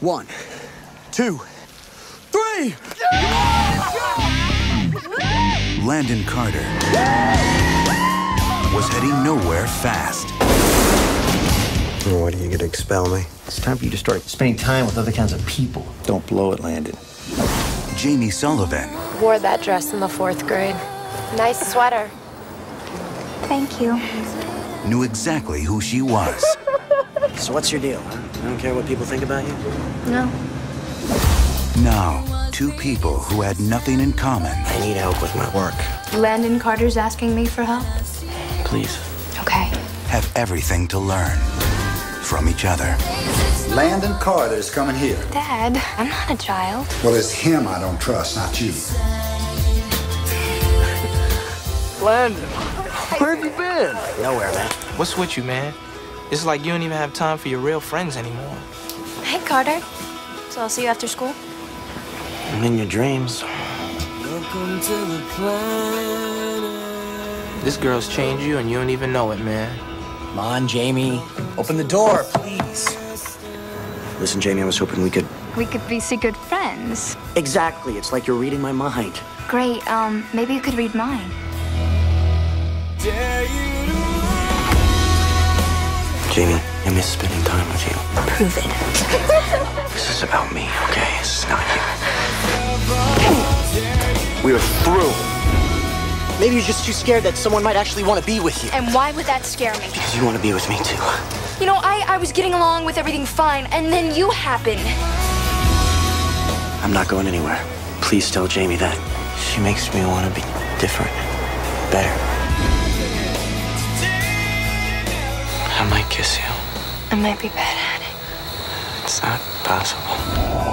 One, two, three! Landon Carter was heading nowhere fast. What, are you gonna expel me? It's time for you to start spending time with other kinds of people. Don't blow it, Landon. Jamie Sullivan Wore that dress in the fourth grade. Nice sweater. Thank you. knew exactly who she was. So what's your deal? Huh? You don't care what people think about you? No. Now, two people who had nothing in common I need help with my work. Landon Carter's asking me for help. Please. Okay. have everything to learn from each other. Landon Carter is coming here. Dad, I'm not a child. Well, it's him I don't trust, not you. Landon, where have you been? Nowhere, man. What's with you, man? It's like you don't even have time for your real friends anymore. Hey, Carter. So I'll see you after school? I'm in your dreams. This girl's changed you and you don't even know it, man. Come on, Jamie. Open the door, please. Listen, Jamie, I was hoping we could. We could be secret friends. Exactly. It's like you're reading my mind. Great. Um, maybe you could read mine. Jamie, I miss spending time with you. Prove it. This is about me, okay? This is not you. We are through. Maybe you're just too scared that someone might actually want to be with you. And why would that scare me? Because you want to be with me too. You know, I, I was getting along with everything fine, and then you happen. I'm not going anywhere. Please tell Jamie that. She makes me want to be different, better. I might be bad at it. It's not possible.